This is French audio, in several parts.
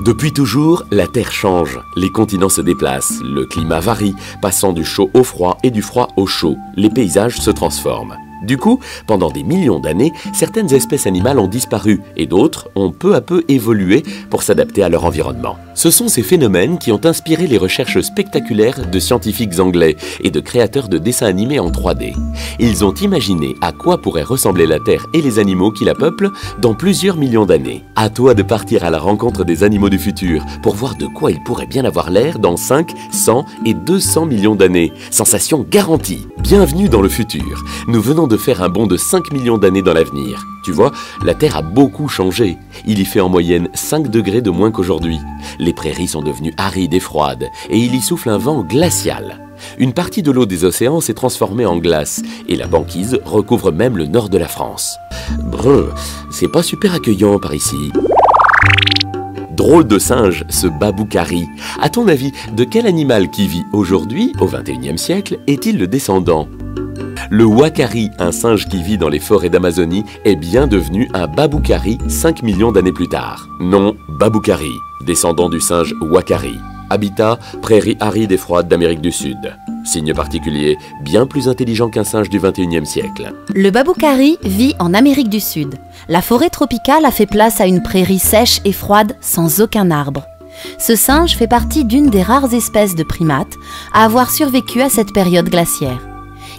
Depuis toujours, la Terre change, les continents se déplacent, le climat varie, passant du chaud au froid et du froid au chaud. Les paysages se transforment. Du coup, pendant des millions d'années, certaines espèces animales ont disparu et d'autres ont peu à peu évolué pour s'adapter à leur environnement. Ce sont ces phénomènes qui ont inspiré les recherches spectaculaires de scientifiques anglais et de créateurs de dessins animés en 3D. Ils ont imaginé à quoi pourrait ressembler la Terre et les animaux qui la peuplent dans plusieurs millions d'années. À toi de partir à la rencontre des animaux du futur pour voir de quoi ils pourraient bien avoir l'air dans 5, 100 et 200 millions d'années. Sensation garantie. Bienvenue dans le futur. Nous venons de faire un bond de 5 millions d'années dans l'avenir. Tu vois, la Terre a beaucoup changé. Il y fait en moyenne 5 degrés de moins qu'aujourd'hui. Les prairies sont devenues arides et froides, et il y souffle un vent glacial. Une partie de l'eau des océans s'est transformée en glace, et la banquise recouvre même le nord de la France. Brr, c'est pas super accueillant par ici. Drôle de singe, ce baboukari. À ton avis, de quel animal qui vit aujourd'hui, au XXIe siècle, est-il le descendant? Le wakari, un singe qui vit dans les forêts d'Amazonie, est bien devenu un baboukari 5 millions d'années plus tard. Non, baboukari, descendant du singe wakari. Habitat, prairies arides et froides d'Amérique du Sud. Signe particulier, bien plus intelligent qu'un singe du 21e siècle. Le baboukari vit en Amérique du Sud. La forêt tropicale a fait place à une prairie sèche et froide sans aucun arbre. Ce singe fait partie d'une des rares espèces de primates à avoir survécu à cette période glaciaire.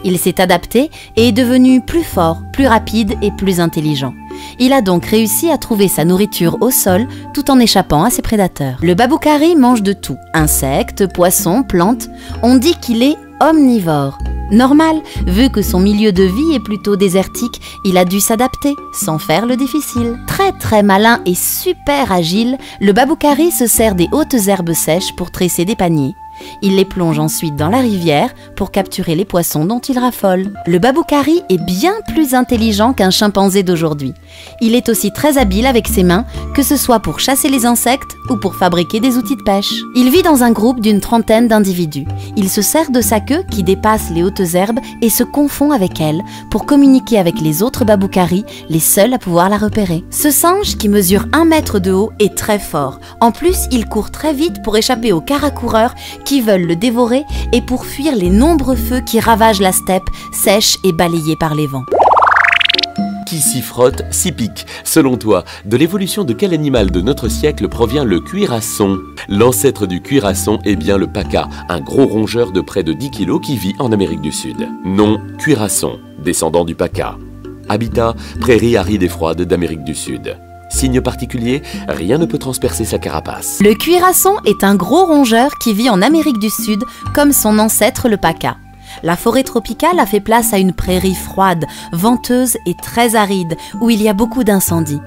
Il s'est adapté et est devenu plus fort, plus rapide et plus intelligent. Il a donc réussi à trouver sa nourriture au sol tout en échappant à ses prédateurs. Le baboukari mange de tout, insectes, poissons, plantes. On dit qu'il est omnivore. Normal, vu que son milieu de vie est plutôt désertique, il a dû s'adapter, sans faire le difficile. Très très malin et super agile, le baboukari se sert des hautes herbes sèches pour tresser des paniers. Il les plonge ensuite dans la rivière pour capturer les poissons dont il raffole. Le baboukari est bien plus intelligent qu'un chimpanzé d'aujourd'hui. Il est aussi très habile avec ses mains, que ce soit pour chasser les insectes ou pour fabriquer des outils de pêche. Il vit dans un groupe d'une trentaine d'individus. Il se sert de sa queue qui dépasse les hautes herbes et se confond avec elle pour communiquer avec les autres baboukari, les seuls à pouvoir la repérer. Ce singe, qui mesure un mètre de haut, est très fort. En plus, il court très vite pour échapper aux caracoureurs veulent le dévorer et pour fuir les nombreux feux qui ravagent la steppe, sèche et balayée par les vents qui s'y frotte, s'y pique. Selon toi, de l'évolution de quel animal de notre siècle provient le cuirasson? L'ancêtre du cuirasson est bien le paca, un gros rongeur de près de 10 kg qui vit en Amérique du Sud. Non, cuirasson, descendant du paca. Habitat, prairies arides et froides d'Amérique du Sud. Signe particulier, rien ne peut transpercer sa carapace. Le cuirasson est un gros rongeur qui vit en Amérique du Sud, comme son ancêtre le paca. La forêt tropicale a fait place à une prairie froide, venteuse et très aride, où il y a beaucoup d'incendies.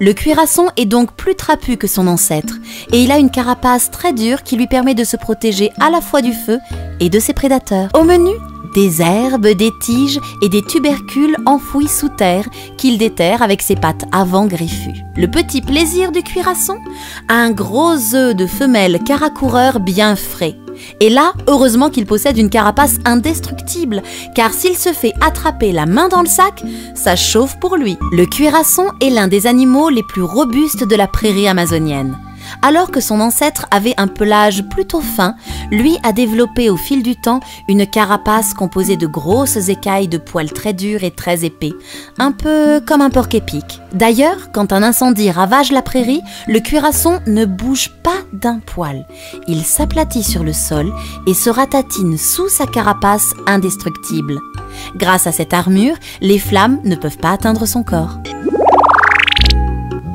Le cuirasson est donc plus trapu que son ancêtre, et il a une carapace très dure qui lui permet de se protéger à la fois du feu et de ses prédateurs. Au menu, des herbes, des tiges et des tubercules enfouis sous terre qu'il déterre avec ses pattes avant griffues. Le petit plaisir du cuirasson? Un gros œuf de femelle caracoureur bien frais. Et là, heureusement qu'il possède une carapace indestructible, car s'il se fait attraper la main dans le sac, ça chauffe pour lui. Le cuirasson est l'un des animaux les plus robustes de la prairie amazonienne. Alors que son ancêtre avait un pelage plutôt fin, lui a développé au fil du temps une carapace composée de grosses écailles de poils très durs et très épais, un peu comme un porc-épic. D'ailleurs, quand un incendie ravage la prairie, le cuirasson ne bouge pas d'un poil. Il s'aplatit sur le sol et se ratatine sous sa carapace indestructible. Grâce à cette armure, les flammes ne peuvent pas atteindre son corps.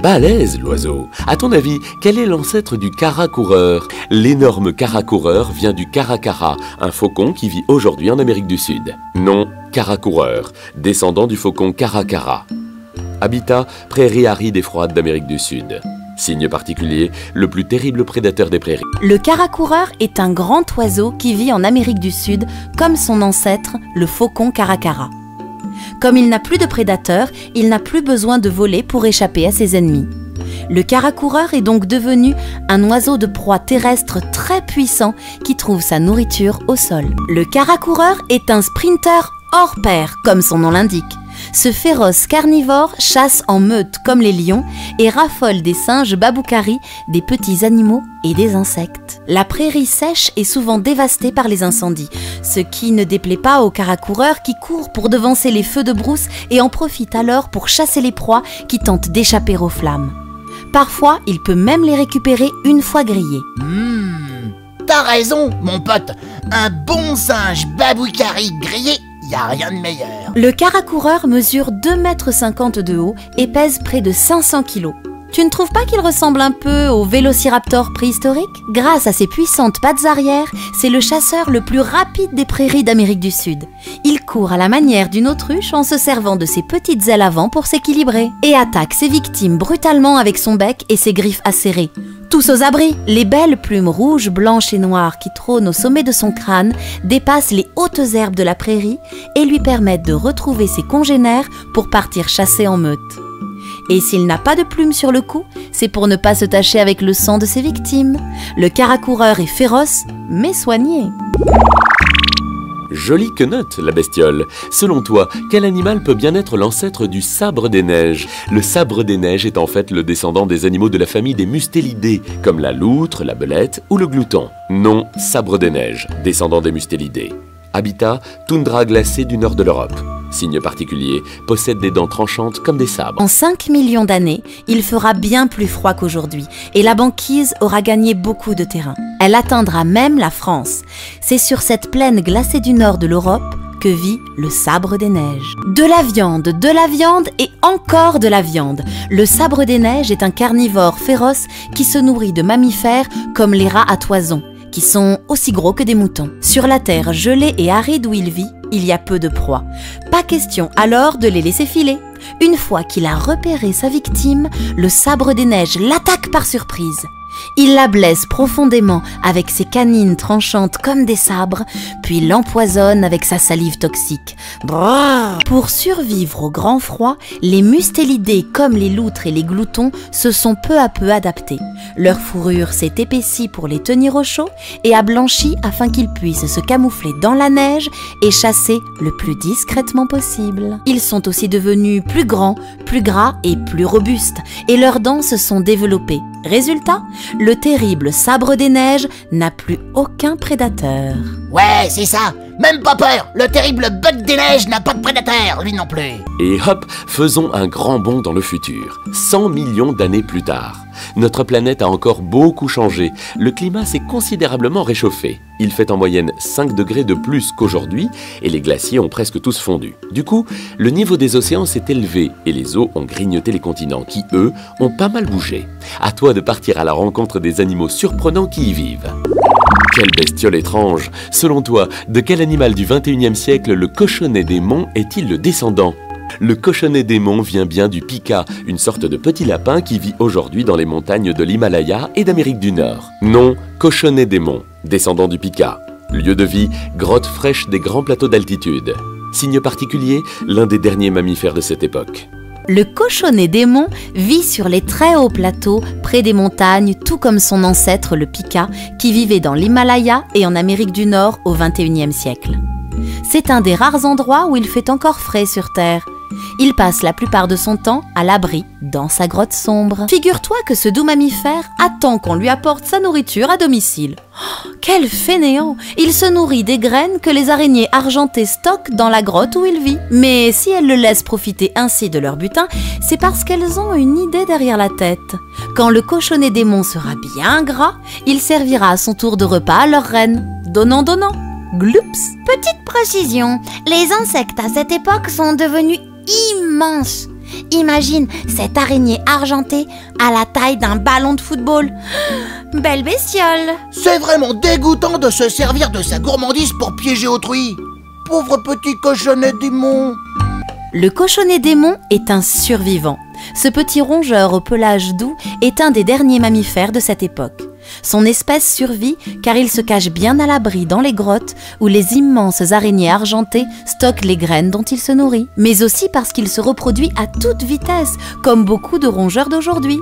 Balèze, l'oiseau. À ton avis, quel est l'ancêtre du caracoureur L'énorme caracoureur vient du caracara, un faucon qui vit aujourd'hui en Amérique du Sud. Non, caracoureur, descendant du faucon caracara. Habitat, prairies arides et froides d'Amérique du Sud. Signe particulier, le plus terrible prédateur des prairies. Le caracoureur est un grand oiseau qui vit en Amérique du Sud, comme son ancêtre, le faucon caracara. Comme il n'a plus de prédateurs, il n'a plus besoin de voler pour échapper à ses ennemis. Le caracoureur est donc devenu un oiseau de proie terrestre très puissant qui trouve sa nourriture au sol. Le caracoureur est un sprinter hors pair, comme son nom l'indique. Ce féroce carnivore chasse en meute comme les lions et raffole des singes baboukari, des petits animaux et des insectes. La prairie sèche est souvent dévastée par les incendies, ce qui ne déplaît pas aux caracoureurs qui courent pour devancer les feux de brousse et en profitent alors pour chasser les proies qui tentent d'échapper aux flammes. Parfois, il peut même les récupérer une fois grillés. Mmh, T'as raison, mon pote. Un bon singe baboukari grillé, y a rien de meilleur. Le caracoureur mesure 2,50 m de haut et pèse près de 500 kg. Tu ne trouves pas qu'il ressemble un peu au vélociraptor préhistorique? Grâce à ses puissantes pattes arrière, c'est le chasseur le plus rapide des prairies d'Amérique du Sud. Il court à la manière d'une autruche en se servant de ses petites ailes avant pour s'équilibrer et attaque ses victimes brutalement avec son bec et ses griffes acérées. Tous aux abris, les belles plumes rouges, blanches et noires qui trônent au sommet de son crâne dépassent les hautes herbes de la prairie et lui permettent de retrouver ses congénères pour partir chasser en meute. Et s'il n'a pas de plumes sur le cou, c'est pour ne pas se tacher avec le sang de ses victimes. Le caracoureur est féroce, mais soigné. Jolie quenotte, la bestiole. Selon toi, quel animal peut bien être l'ancêtre du sabre des neiges? Le sabre des neiges est en fait le descendant des animaux de la famille des mustélidés, comme la loutre, la belette ou le glouton. Non, sabre des neiges, descendant des mustélidés. Habitat, toundra glacée du nord de l'Europe signe particulier, possède des dents tranchantes comme des sabres. En 5 millions d'années, il fera bien plus froid qu'aujourd'hui et la banquise aura gagné beaucoup de terrain. Elle atteindra même la France. C'est sur cette plaine glacée du nord de l'Europe que vit le sabre des neiges. De la viande, de la viande et encore de la viande. Le sabre des neiges est un carnivore féroce qui se nourrit de mammifères comme les rats à toison qui sont aussi gros que des moutons. Sur la terre gelée et aride où il vit, il y a peu de proies. Pas question alors de les laisser filer. Une fois qu'il a repéré sa victime, le sabre des neiges l'attaque par surprise. Il la blesse profondément avec ses canines tranchantes comme des sabres, puis l'empoisonne avec sa salive toxique. Pour survivre au grand froid, les mustélidés comme les loutres et les gloutons se sont peu à peu adaptés. Leur fourrure s'est épaissie pour les tenir au chaud et a blanchi afin qu'ils puissent se camoufler dans la neige et chasser le plus discrètement possible. Ils sont aussi devenus plus grands, plus gras et plus robustes, et leurs dents se sont développées. Résultat, le terrible sabre des neiges n'a plus aucun prédateur. Ouais, c'est ça Même pas peur Le terrible bug des neiges n'a pas de prédateur, lui non plus Et hop, faisons un grand bond dans le futur. 100 millions d'années plus tard. Notre planète a encore beaucoup changé. Le climat s'est considérablement réchauffé. Il fait en moyenne 5 degrés de plus qu'aujourd'hui et les glaciers ont presque tous fondu. Du coup, le niveau des océans s'est élevé et les eaux ont grignoté les continents qui, eux, ont pas mal bougé. À toi de partir à la rencontre des animaux surprenants qui y vivent. Quelle bestiole étrange Selon toi, de quel animal du 21e siècle le cochonnet des monts est-il le descendant? Le cochonnet des monts vient bien du pika, une sorte de petit lapin qui vit aujourd'hui dans les montagnes de l'Himalaya et d'Amérique du Nord. Non, cochonnet des monts, descendant du pika. Lieu de vie, grotte fraîche des grands plateaux d'altitude. Signe particulier, l'un des derniers mammifères de cette époque. Le cochonnet des monts vit sur les très hauts plateaux, près des montagnes, tout comme son ancêtre le pika, qui vivait dans l'Himalaya et en Amérique du Nord au XXIe siècle. C'est un des rares endroits où il fait encore frais sur Terre. Il passe la plupart de son temps à l'abri, dans sa grotte sombre. Figure-toi que ce doux mammifère attend qu'on lui apporte sa nourriture à domicile. Oh, quel fainéant Il se nourrit des graines que les araignées argentées stockent dans la grotte où il vit. Mais si elles le laissent profiter ainsi de leur butin, c'est parce qu'elles ont une idée derrière la tête. Quand le cochonnet démon sera bien gras, il servira à son tour de repas à leur reine. Donnant, donnant. Gloups Petite précision, les insectes à cette époque sont devenus immense. Imagine cette araignée argentée à la taille d'un ballon de football. Belle bestiole. C'est vraiment dégoûtant de se servir de sa gourmandise pour piéger autrui. Pauvre petit cochonnet démon. Le cochonnet démon est un survivant. Ce petit rongeur au pelage doux est un des derniers mammifères de cette époque. Son espèce survit car il se cache bien à l'abri dans les grottes où les immenses araignées argentées stockent les graines dont il se nourrit, mais aussi parce qu'il se reproduit à toute vitesse, comme beaucoup de rongeurs d'aujourd'hui.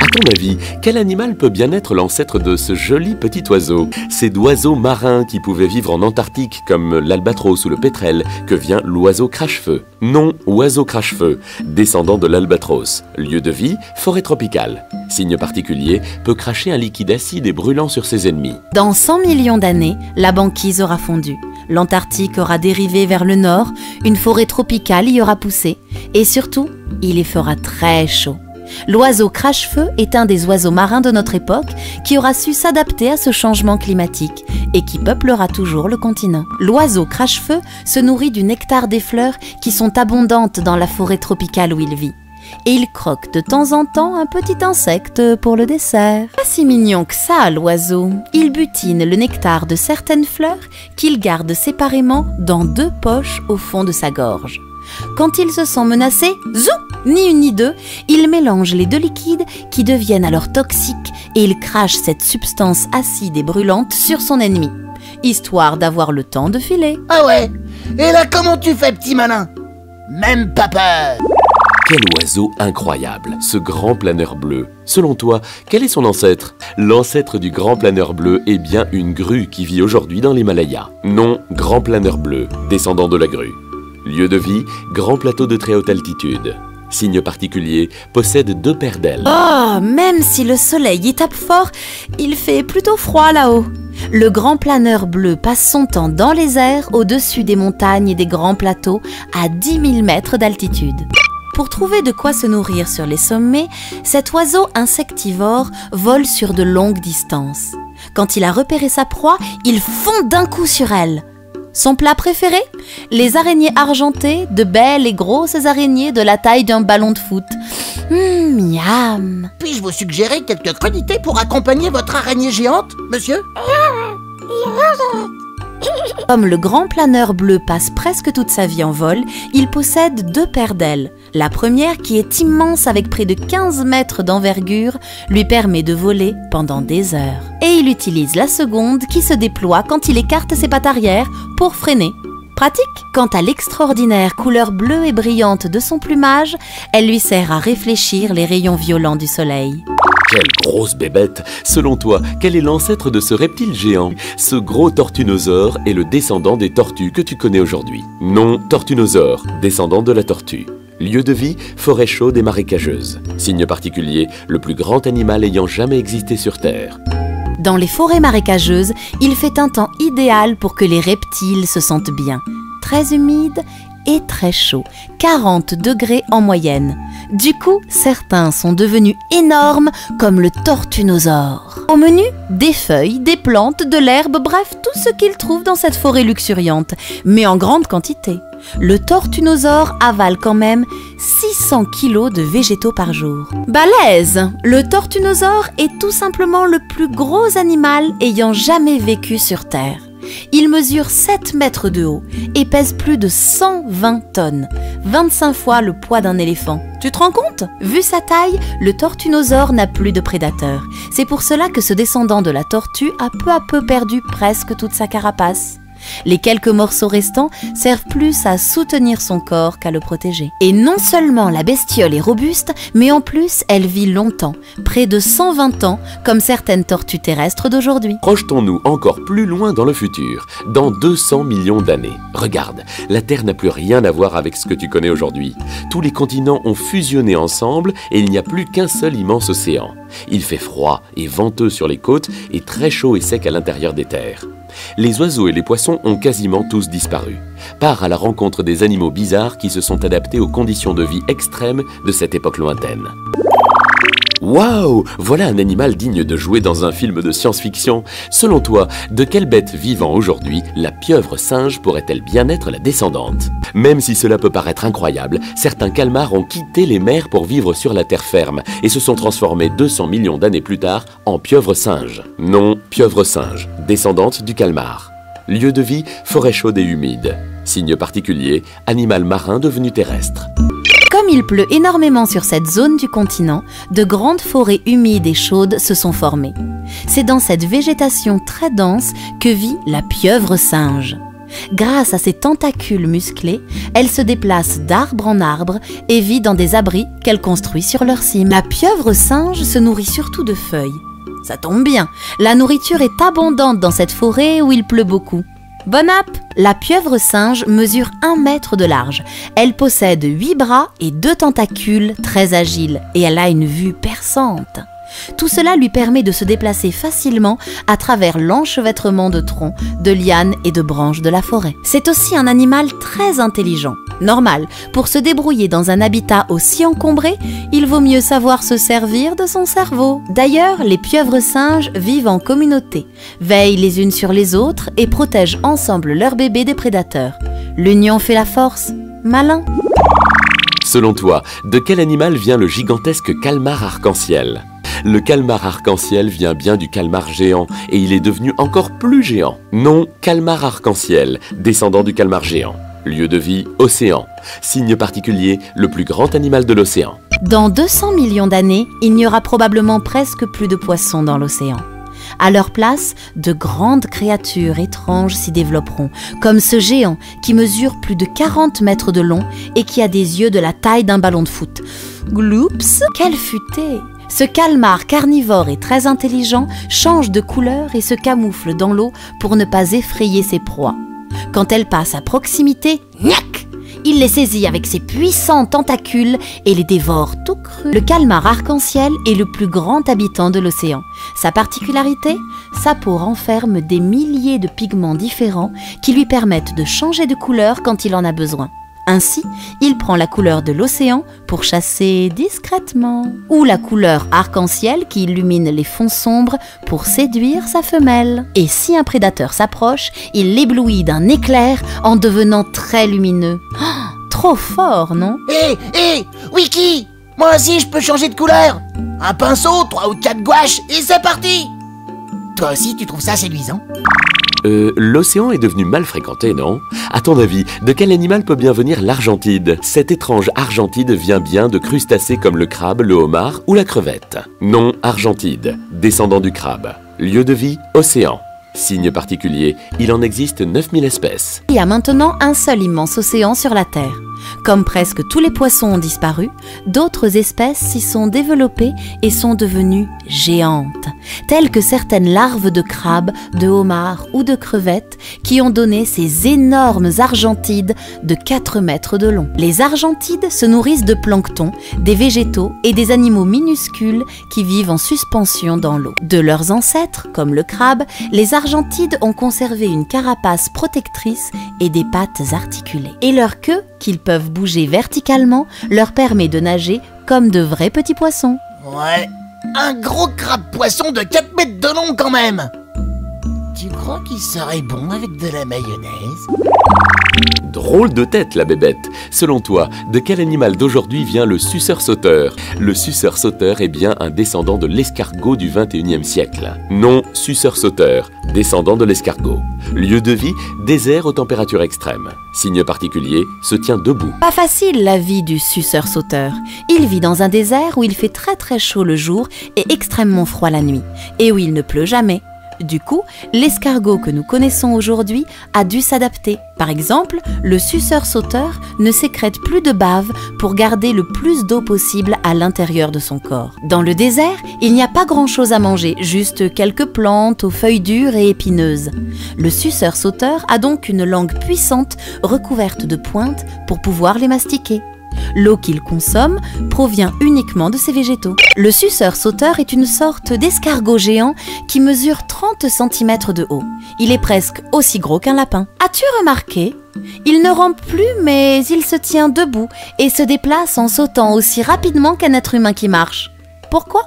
À ton avis, quel animal peut bien être l'ancêtre de ce joli petit oiseau? C'est d'oiseaux marins qui pouvaient vivre en Antarctique, comme l'albatros ou le pétrel, que vient l'oiseau crache-feu. Nom oiseau crache-feu, descendant de l'albatros. Lieu de vie, forêt tropicale. Signe particulier, peut cracher un liquide acide et brûlant sur ses ennemis. Dans 100 millions d'années, la banquise aura fondu. L'Antarctique aura dérivé vers le nord, une forêt tropicale y aura poussé, et surtout, il y fera très chaud. L'oiseau crache-feu est un des oiseaux marins de notre époque qui aura su s'adapter à ce changement climatique et qui peuplera toujours le continent. L'oiseau crache-feu se nourrit du nectar des fleurs qui sont abondantes dans la forêt tropicale où il vit. Et il croque de temps en temps un petit insecte pour le dessert. Pas si mignon que ça, l'oiseau. Il butine le nectar de certaines fleurs qu'il garde séparément dans deux poches au fond de sa gorge. Quand il se sent menacé, zou Ni une ni deux, il mélange les deux liquides qui deviennent alors toxiques et il crache cette substance acide et brûlante sur son ennemi, histoire d'avoir le temps de filer. Ah ouais Et là, comment tu fais, petit malin? Même pas peur Quel oiseau incroyable, ce grand planeur bleu. Selon toi, quel est son ancêtre? L'ancêtre du grand planeur bleu est bien une grue qui vit aujourd'hui dans l'Himalaya. Non, grand planeur bleu, descendant de la grue. Lieu de vie, grand plateau de très haute altitude. Signe particulier, possède deux paires d'ailes. Oh, même si le soleil y tape fort, il fait plutôt froid là-haut. Le grand planeur bleu passe son temps dans les airs, au-dessus des montagnes et des grands plateaux, à 10 000 mètres d'altitude. Pour trouver de quoi se nourrir sur les sommets, cet oiseau insectivore vole sur de longues distances. Quand il a repéré sa proie, il fond d'un coup sur elle. Son plat préféré? Les araignées argentées, de belles et grosses araignées de la taille d'un ballon de foot. Hum, miam Puis-je vous suggérer quelques crudités pour accompagner votre araignée géante, monsieur? Comme le grand planeur bleu passe presque toute sa vie en vol, il possède deux paires d'ailes. La première, qui est immense avec près de 15 mètres d'envergure, lui permet de voler pendant des heures. Et il utilise la seconde qui se déploie quand il écarte ses pattes arrière pour freiner. Pratique Quant à l'extraordinaire couleur bleue et brillante de son plumage, elle lui sert à réfléchir les rayons violents du soleil. Quelle grosse bébête Selon toi, quel est l'ancêtre de ce reptile géant? Ce gros tortunosaure est le descendant des tortues que tu connais aujourd'hui. Non, tortunosaure, descendant de la tortue. Lieu de vie, forêt chaude et marécageuse. Signe particulier, le plus grand animal ayant jamais existé sur Terre. Dans les forêts marécageuses, il fait un temps idéal pour que les reptiles se sentent bien. Très humide et très chaud, 40 degrés en moyenne. Du coup, certains sont devenus énormes comme le tortunosaure. Au menu, des feuilles, des plantes, de l'herbe, bref, tout ce qu'ils trouvent dans cette forêt luxuriante, mais en grande quantité. Le tortunosaure avale quand même 600 kilos de végétaux par jour. Balèze Le tortunosaure est tout simplement le plus gros animal ayant jamais vécu sur Terre. Il mesure 7 mètres de haut et pèse plus de 120 tonnes, 25 fois le poids d'un éléphant. Tu te rends compte? Vu sa taille, le tortunosaure n'a plus de prédateurs. C'est pour cela que ce descendant de la tortue a peu à peu perdu presque toute sa carapace. Les quelques morceaux restants servent plus à soutenir son corps qu'à le protéger. Et non seulement la bestiole est robuste, mais en plus elle vit longtemps, près de 120 ans, comme certaines tortues terrestres d'aujourd'hui. Projetons-nous encore plus loin dans le futur, dans 200 millions d'années. Regarde, la Terre n'a plus rien à voir avec ce que tu connais aujourd'hui. Tous les continents ont fusionné ensemble et il n'y a plus qu'un seul immense océan. Il fait froid et venteux sur les côtes et très chaud et sec à l'intérieur des terres. Les oiseaux et les poissons ont quasiment tous disparu. Part à la rencontre des animaux bizarres qui se sont adaptés aux conditions de vie extrêmes de cette époque lointaine. Waouh Voilà un animal digne de jouer dans un film de science-fiction. Selon toi, de quelle bête vivant aujourd'hui la pieuvre singe pourrait-elle bien être la descendante? Même si cela peut paraître incroyable, certains calmars ont quitté les mers pour vivre sur la terre ferme et se sont transformés 200 millions d'années plus tard en pieuvre singe. Non, pieuvre singe, descendante du calmar. Lieu de vie, forêt chaude et humide. Signe particulier, animal marin devenu terrestre. Comme il pleut énormément sur cette zone du continent, de grandes forêts humides et chaudes se sont formées. C'est dans cette végétation très dense que vit la pieuvre singe. Grâce à ses tentacules musclés, elle se déplace d'arbre en arbre et vit dans des abris qu'elle construit sur leur cime. La pieuvre singe se nourrit surtout de feuilles. Ça tombe bien, la nourriture est abondante dans cette forêt où il pleut beaucoup. Bon app La pieuvre singe mesure 1 mètre de large. Elle possède 8 bras et 2 tentacules très agiles et elle a une vue perçante. Tout cela lui permet de se déplacer facilement à travers l'enchevêtrement de troncs, de lianes et de branches de la forêt. C'est aussi un animal très intelligent. Normal, pour se débrouiller dans un habitat aussi encombré, il vaut mieux savoir se servir de son cerveau. D'ailleurs, les pieuvres singes vivent en communauté, veillent les unes sur les autres et protègent ensemble leurs bébés des prédateurs. L'union fait la force. Malin. Selon toi, de quel animal vient le gigantesque calmar arc-en-ciel? Le calmar arc-en-ciel vient bien du calmar géant et il est devenu encore plus géant. Non, calmar arc-en-ciel, descendant du calmar géant. Lieu de vie, océan. Signe particulier, le plus grand animal de l'océan. Dans 200 millions d'années, il n'y aura probablement presque plus de poissons dans l'océan. À leur place, de grandes créatures étranges s'y développeront, comme ce géant qui mesure plus de 40 mètres de long et qui a des yeux de la taille d'un ballon de foot. Gloops, quelle futée ce calmar carnivore et très intelligent change de couleur et se camoufle dans l'eau pour ne pas effrayer ses proies. Quand elle passe à proximité, gnac il les saisit avec ses puissants tentacules et les dévore tout cru. Le calmar arc-en-ciel est le plus grand habitant de l'océan. Sa particularité Sa peau renferme des milliers de pigments différents qui lui permettent de changer de couleur quand il en a besoin. Ainsi, il prend la couleur de l'océan pour chasser discrètement, ou la couleur arc-en-ciel qui illumine les fonds sombres pour séduire sa femelle. Et si un prédateur s'approche, il l'éblouit d'un éclair en devenant très lumineux. Oh, trop fort, non? Hé, hé, Wiki Moi aussi je peux changer de couleur Un pinceau, trois ou quatre gouaches, et c'est parti Toi aussi tu trouves ça séduisant? Euh, l'océan est devenu mal fréquenté, non? À ton avis, de quel animal peut bien venir l'argentide? Cette étrange argentide vient bien de crustacés comme le crabe, le homard ou la crevette. Non, argentide, descendant du crabe. Lieu de vie, océan. Signe particulier, il en existe 9000 espèces. Il y a maintenant un seul immense océan sur la Terre. Comme presque tous les poissons ont disparu, d'autres espèces s'y sont développées et sont devenues géantes, telles que certaines larves de crabes, de homards ou de crevettes qui ont donné ces énormes argentides de 4 mètres de long. Les argentides se nourrissent de plancton, des végétaux et des animaux minuscules qui vivent en suspension dans l'eau. De leurs ancêtres, comme le crabe, les argentides ont conservé une carapace protectrice et des pattes articulées. Et leur queue, qu'ils bouger verticalement, leur permet de nager comme de vrais petits poissons. Ouais, un gros crabe poisson de 4 mètres de long quand même Tu crois qu'il serait bon avec de la mayonnaise? Drôle de tête, la bébête. Selon toi, de quel animal d'aujourd'hui vient le suceur-sauteur? Le suceur-sauteur est bien un descendant de l'escargot du 21e siècle. Non, suceur-sauteur, descendant de l'escargot. Lieu de vie, désert aux températures extrêmes. Signe particulier, se tient debout. Pas facile la vie du suceur-sauteur. Il vit dans un désert où il fait très très chaud le jour et extrêmement froid la nuit, et où il ne pleut jamais. Du coup, l'escargot que nous connaissons aujourd'hui a dû s'adapter. Par exemple, le suceur-sauteur ne sécrète plus de bave pour garder le plus d'eau possible à l'intérieur de son corps. Dans le désert, il n'y a pas grand-chose à manger, juste quelques plantes aux feuilles dures et épineuses. Le suceur-sauteur a donc une langue puissante recouverte de pointes pour pouvoir les mastiquer. L'eau qu'il consomme provient uniquement de ces végétaux. Le suceur sauteur est une sorte d'escargot géant qui mesure 30 cm de haut. Il est presque aussi gros qu'un lapin. As-tu remarqué? Il ne rampe plus mais il se tient debout et se déplace en sautant aussi rapidement qu'un être humain qui marche. Pourquoi?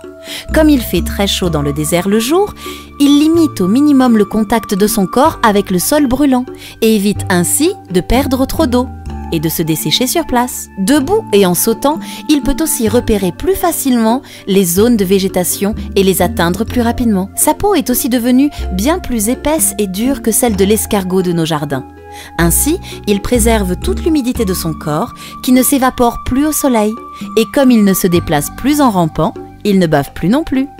Comme il fait très chaud dans le désert le jour, il limite au minimum le contact de son corps avec le sol brûlant et évite ainsi de perdre trop d'eau et de se dessécher sur place. Debout et en sautant, il peut aussi repérer plus facilement les zones de végétation et les atteindre plus rapidement. Sa peau est aussi devenue bien plus épaisse et dure que celle de l'escargot de nos jardins. Ainsi, il préserve toute l'humidité de son corps qui ne s'évapore plus au soleil. Et comme il ne se déplace plus en rampant, il ne bave plus non plus.